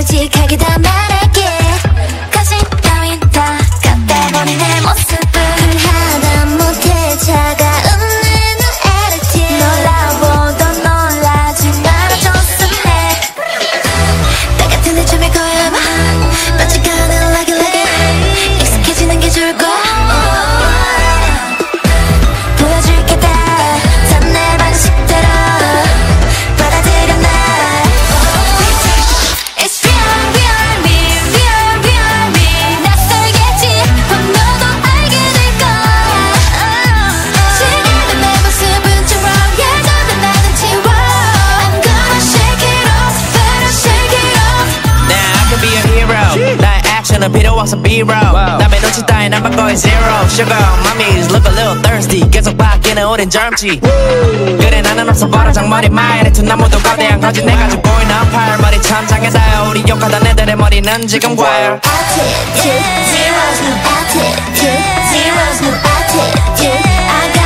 솔직하게 담아 너는 필요 없어 B-roll wow. 남의 눈치 따윈 안 바꿔 zero Sugar mommies look a little thirsty 계속 바뀌는 우린 젊지 Woo. 그래 나는 없어 바로 장머리 My attitude 모두 거대한 거지 내가 지 보이는 팔 머리 참 장애다 우리 욕하던 애들의 머리는 지금 과열 Attitude zeros new attitude zeros new attitude I got